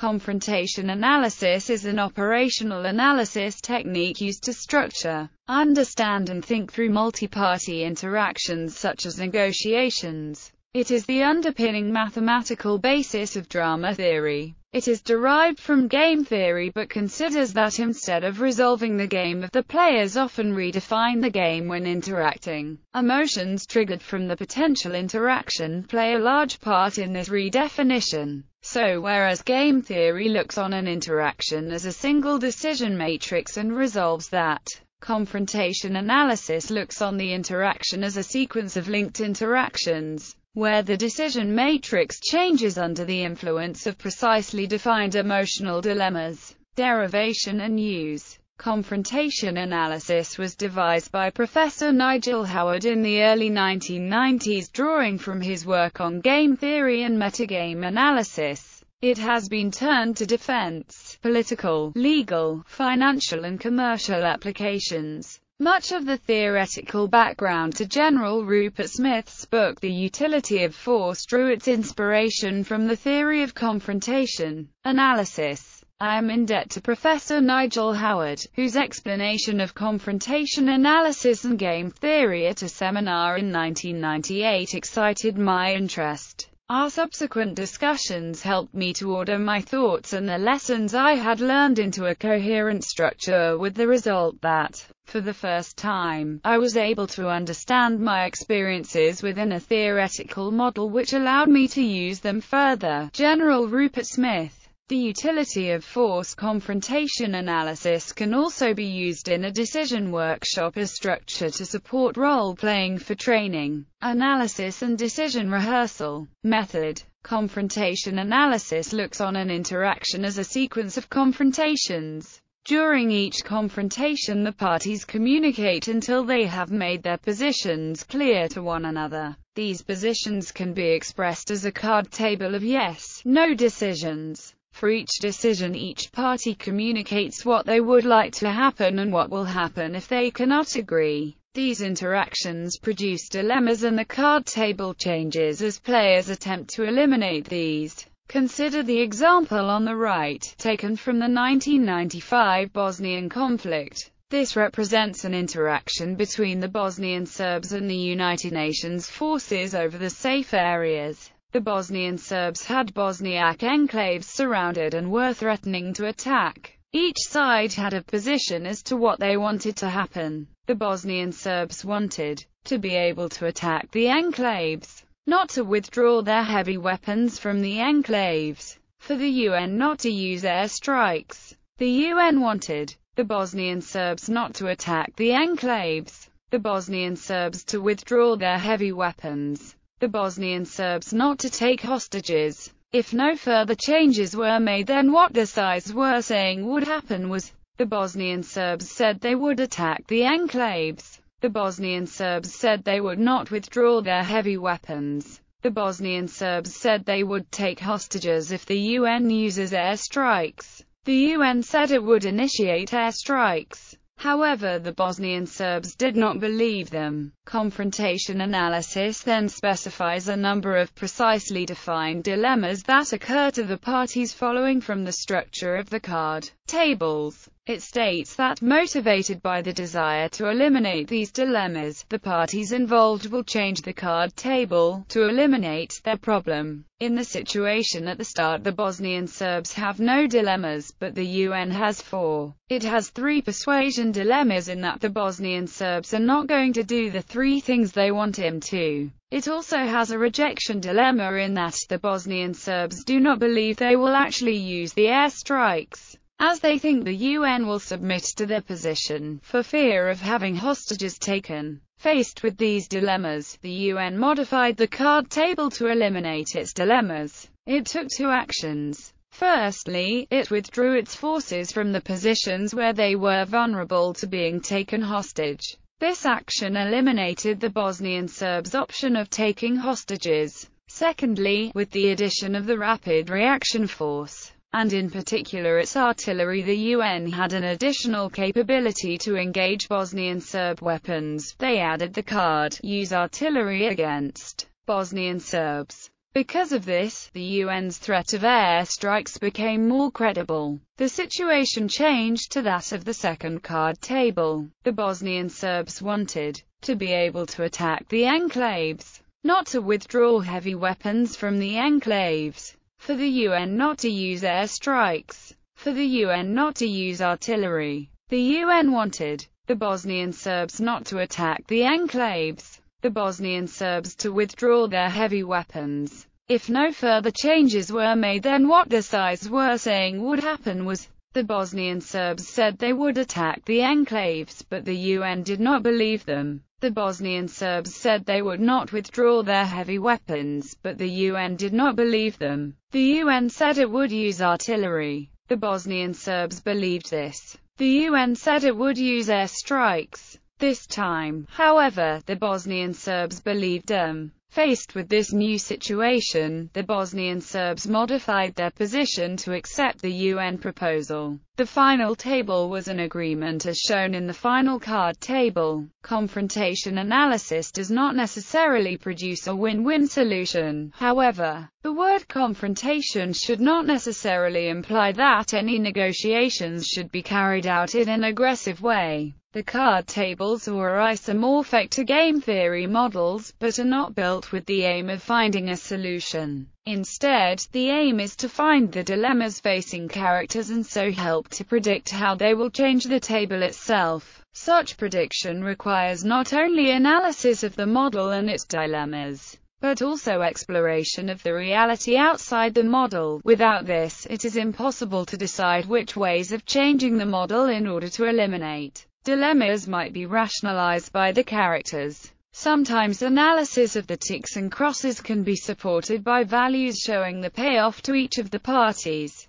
Confrontation analysis is an operational analysis technique used to structure, understand and think through multi-party interactions such as negotiations. It is the underpinning mathematical basis of drama theory. It is derived from game theory but considers that instead of resolving the game the players often redefine the game when interacting. Emotions triggered from the potential interaction play a large part in this redefinition. So whereas game theory looks on an interaction as a single decision matrix and resolves that, confrontation analysis looks on the interaction as a sequence of linked interactions where the decision matrix changes under the influence of precisely defined emotional dilemmas. Derivation and use Confrontation analysis was devised by Professor Nigel Howard in the early 1990s drawing from his work on game theory and metagame analysis. It has been turned to defense, political, legal, financial and commercial applications. Much of the theoretical background to General Rupert Smith's book The Utility of Force drew its inspiration from the theory of confrontation analysis. I am in debt to Professor Nigel Howard, whose explanation of confrontation analysis and game theory at a seminar in 1998 excited my interest. Our subsequent discussions helped me to order my thoughts and the lessons I had learned into a coherent structure with the result that, for the first time, I was able to understand my experiences within a theoretical model which allowed me to use them further. General Rupert Smith the utility of force confrontation analysis can also be used in a decision workshop as structure to support role-playing for training, analysis and decision rehearsal. Method Confrontation analysis looks on an interaction as a sequence of confrontations. During each confrontation the parties communicate until they have made their positions clear to one another. These positions can be expressed as a card table of yes, no decisions. For each decision each party communicates what they would like to happen and what will happen if they cannot agree. These interactions produce dilemmas and the card table changes as players attempt to eliminate these. Consider the example on the right, taken from the 1995 Bosnian conflict. This represents an interaction between the Bosnian Serbs and the United Nations forces over the safe areas. The Bosnian Serbs had Bosniak enclaves surrounded and were threatening to attack. Each side had a position as to what they wanted to happen. The Bosnian Serbs wanted to be able to attack the enclaves, not to withdraw their heavy weapons from the enclaves, for the UN not to use air strikes. The UN wanted the Bosnian Serbs not to attack the enclaves, the Bosnian Serbs to withdraw their heavy weapons, the Bosnian Serbs not to take hostages. If no further changes were made then what the sides were saying would happen was, the Bosnian Serbs said they would attack the enclaves. The Bosnian Serbs said they would not withdraw their heavy weapons. The Bosnian Serbs said they would take hostages if the UN uses air strikes. The UN said it would initiate air strikes. However the Bosnian Serbs did not believe them. Confrontation analysis then specifies a number of precisely defined dilemmas that occur to the parties following from the structure of the card tables. It states that, motivated by the desire to eliminate these dilemmas, the parties involved will change the card table to eliminate their problem. In the situation at the start the Bosnian Serbs have no dilemmas, but the UN has four. It has three persuasion dilemmas in that the Bosnian Serbs are not going to do the three things they want him to. It also has a rejection dilemma in that the Bosnian Serbs do not believe they will actually use the airstrikes as they think the UN will submit to their position, for fear of having hostages taken. Faced with these dilemmas, the UN modified the card table to eliminate its dilemmas. It took two actions. Firstly, it withdrew its forces from the positions where they were vulnerable to being taken hostage. This action eliminated the Bosnian Serbs' option of taking hostages. Secondly, with the addition of the Rapid Reaction Force, and in particular its artillery the UN had an additional capability to engage Bosnian Serb weapons. They added the card, use artillery against Bosnian Serbs. Because of this, the UN's threat of air strikes became more credible. The situation changed to that of the second card table. The Bosnian Serbs wanted to be able to attack the enclaves, not to withdraw heavy weapons from the enclaves, for the UN not to use air strikes, for the UN not to use artillery. The UN wanted the Bosnian Serbs not to attack the enclaves, the Bosnian Serbs to withdraw their heavy weapons. If no further changes were made then what the sides were saying would happen was, the Bosnian Serbs said they would attack the enclaves but the UN did not believe them. The Bosnian Serbs said they would not withdraw their heavy weapons, but the UN did not believe them. The UN said it would use artillery. The Bosnian Serbs believed this. The UN said it would use airstrikes. This time, however, the Bosnian Serbs believed them. Faced with this new situation, the Bosnian Serbs modified their position to accept the UN proposal. The final table was an agreement as shown in the final card table. Confrontation analysis does not necessarily produce a win-win solution. However, the word confrontation should not necessarily imply that any negotiations should be carried out in an aggressive way. The card tables are isomorphic to game theory models, but are not built with the aim of finding a solution. Instead, the aim is to find the dilemmas facing characters and so help to predict how they will change the table itself. Such prediction requires not only analysis of the model and its dilemmas, but also exploration of the reality outside the model. Without this, it is impossible to decide which ways of changing the model in order to eliminate Dilemmas might be rationalized by the characters. Sometimes analysis of the ticks and crosses can be supported by values showing the payoff to each of the parties.